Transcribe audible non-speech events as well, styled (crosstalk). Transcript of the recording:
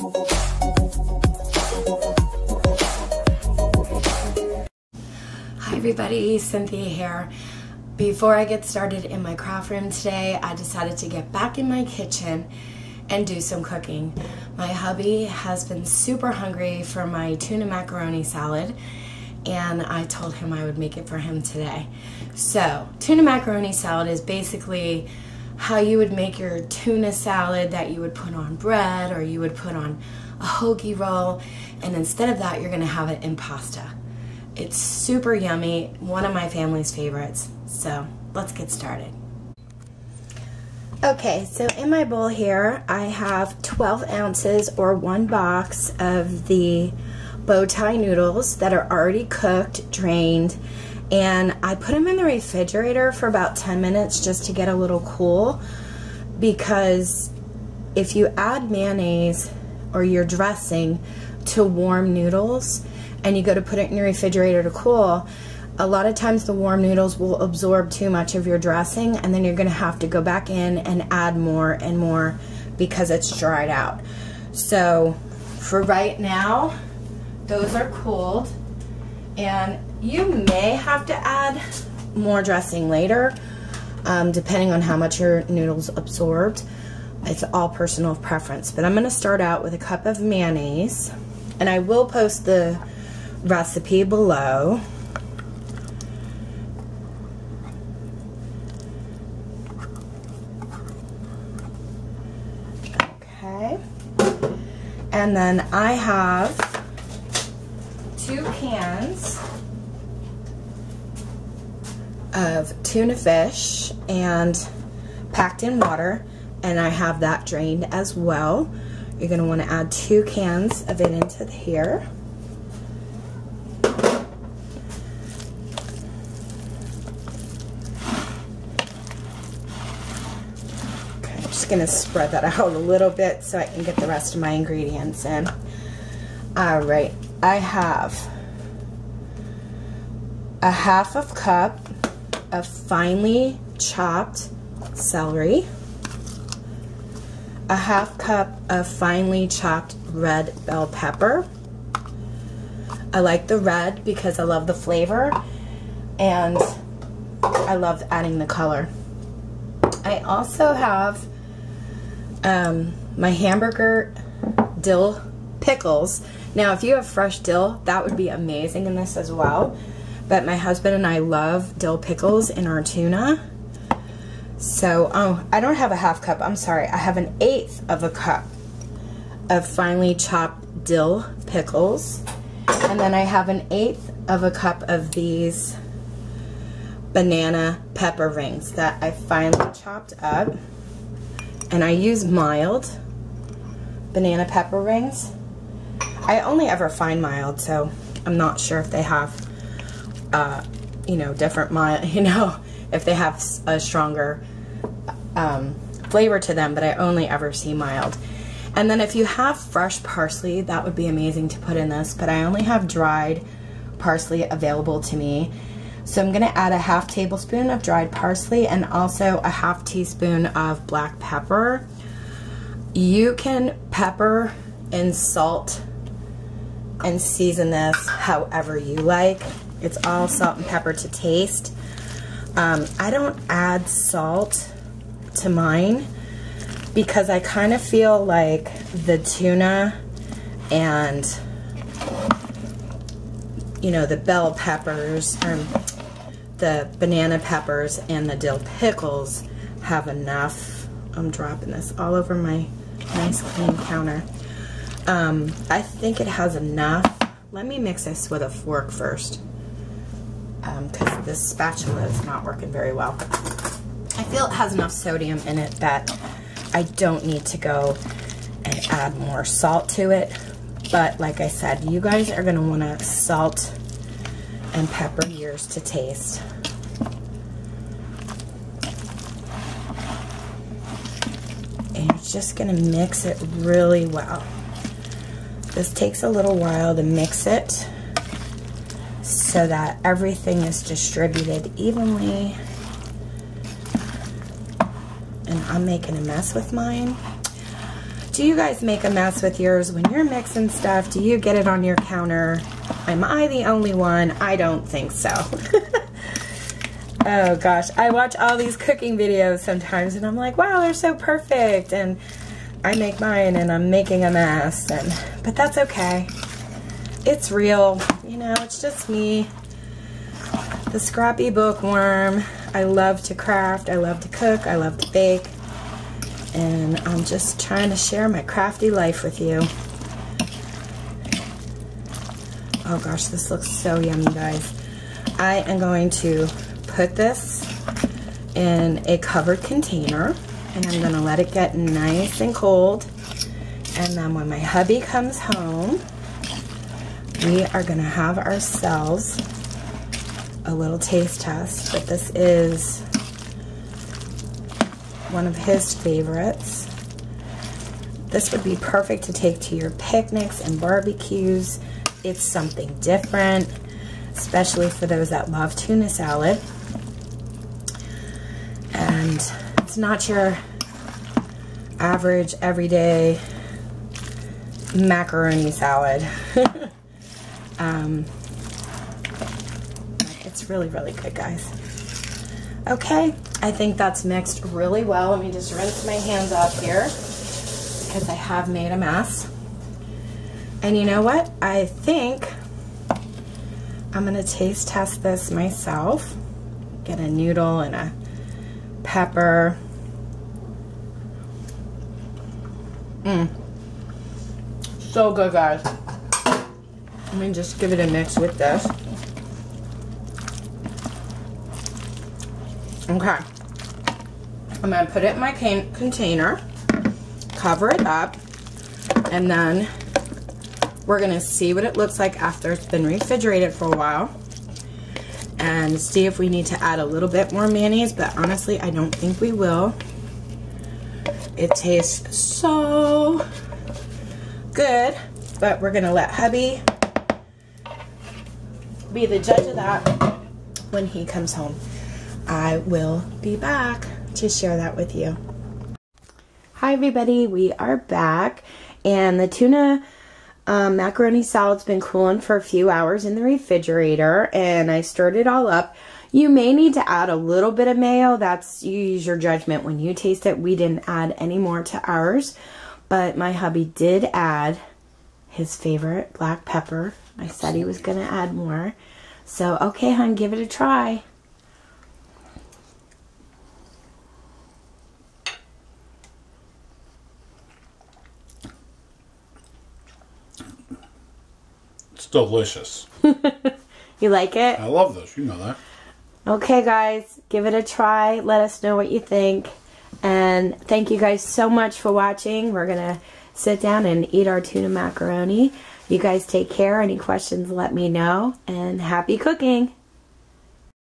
Hi everybody, Cynthia here. Before I get started in my craft room today, I decided to get back in my kitchen and do some cooking. My hubby has been super hungry for my tuna macaroni salad and I told him I would make it for him today. So, tuna macaroni salad is basically how you would make your tuna salad that you would put on bread or you would put on a hoagie roll and instead of that you're to have it in pasta. It's super yummy, one of my family's favorites. So let's get started. Okay, so in my bowl here, I have 12 ounces or one box of the bow tie noodles that are already cooked, drained, and I put them in the refrigerator for about 10 minutes just to get a little cool because if you add mayonnaise or your dressing to warm noodles, and you go to put it in your refrigerator to cool, a lot of times the warm noodles will absorb too much of your dressing and then you're going to have to go back in and add more and more because it's dried out. So for right now, those are cooled and you may have to add more dressing later um, depending on how much your noodles absorbed. It's all personal preference, but I'm going to start out with a cup of mayonnaise and I will post the recipe below. Okay. And then I have two cans of tuna fish and packed in water and I have that drained as well. You're going to want to add two cans of it into here. Okay, I'm just going to spread that (laughs) out a little bit so I can get the rest of my ingredients in. All right, I have a half of cup of finely chopped celery, a half cup of finely chopped red bell pepper. I like the red because I love the flavor and I love adding the color. I also have um, my hamburger dill pickles. Now, if you have fresh dill, that would be amazing in this as well. But my husband and I love dill pickles in our tuna. So, oh, I don't have a half cup. I'm sorry. I have an eighth of a cup of finely chopped dill pickles. And then I have an eighth of a cup of these banana pepper rings that I finely chopped up and I use mild banana pepper rings. I only ever find mild, so I'm not sure if they have, uh, you know, different mild, (laughs) you know, if they have a stronger um, flavor to them, but I only ever see mild. And then if you have fresh parsley, that would be amazing to put in this, but I only have dried parsley available to me. So I'm going to add a half tablespoon of dried parsley and also a half teaspoon of black pepper. You can pepper and salt and season this however you like. It's all salt and pepper to taste. Um, I don't add salt to mine because I kind of feel like the tuna and you know the bell peppers or the banana peppers and the dill pickles have enough. I'm dropping this all over my nice clean counter. Um, I think it has enough. Let me mix this with a fork first because um, this spatula is not working very well. I feel it has enough sodium in it that I don't need to go and add more salt to it. But like I said, you guys are going to want to salt and pepper yours to taste. And you're just going to mix it really well. This takes a little while to mix it so that everything is distributed evenly. And I'm making a mess with mine. do you guys make a mess with yours when you're mixing stuff? Do you get it on your counter? Am I the only one? I don't think so. (laughs) oh gosh, I watch all these cooking videos sometimes and I'm like, wow, they're so perfect. And I make mine and I'm making a mess. And But that's okay. It's real. You know, it's just me. The scrappy bookworm. I love to craft. I love to cook. I love to bake and I'm just trying to share my crafty life with you. Oh gosh, this looks so yummy, guys. I am going to put this in a covered container and I'm gonna let it get nice and cold. And then when my hubby comes home, we are gonna have ourselves a little taste test, but this is one of his favorites. This would be perfect to take to your picnics and barbecues. It's something different, especially for those that love tuna salad. And it's not your average, everyday macaroni salad. (laughs) um, it's really, really good, guys. Okay, I think that's mixed really well. Let me just rinse my hands off here because I have made a mess. And you know what? I think I'm gonna taste test this myself. Get a noodle and a pepper. Mmm. So good, guys. Let me just give it a mix with this. Okay. I'm going to put it in my container, cover it up, and then we're going to see what it looks like after it's been refrigerated for a while and see if we need to add a little bit more mayonnaise, but honestly, I don't think we will. It tastes so good, but we're going to let hubby be the judge of that when he comes home. I will be back to share that with you. Hi everybody, we are back and the tuna um, macaroni salad's been cooling for a few hours in the refrigerator and I stirred it all up. You may need to add a little bit of mayo. That's you use your judgment when you taste it. We didn't add any more to ours, but my hubby did add his favorite black pepper. I said he was going to add more. So, okay, hon, give it a try. It's delicious. (laughs) you like it? I love this. You know that. Okay, guys, give it a try. Let us know what you think. And thank you guys so much for watching. We're going to sit down and eat our tuna macaroni. You guys take care. Any questions, let me know. And happy cooking.